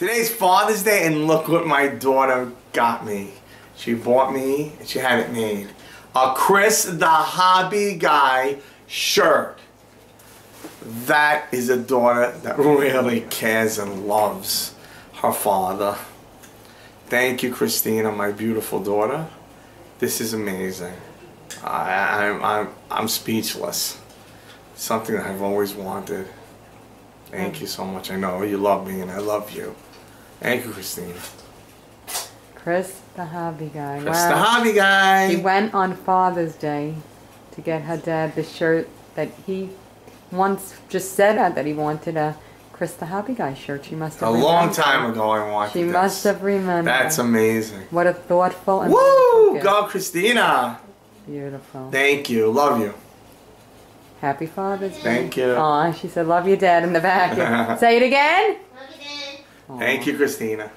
Today's Father's Day, and look what my daughter got me. She bought me, and she had it made, a Chris the Hobby Guy shirt. That is a daughter that really cares and loves her father. Thank you, Christina, my beautiful daughter. This is amazing. I, I'm, I'm, I'm speechless. Something that I've always wanted. Thank mm. you so much. I know you love me and I love you. Thank you, Christina. Chris, the hobby guy. Chris the hobby guy. He went on Father's Day to get her dad the shirt that he once just said that he wanted a Chris the hobby guy shirt. She must have a remembered. long time ago I wanted She this. must have remembered. That's amazing. What a thoughtful and Woo! beautiful gift. Go, Christina. Beautiful. Thank you. Love you. Happy Father's Day. Thank you. Aw, she said, love you, Dad, in the back. Say it again. Love you, Dad. Aw. Thank you, Christina.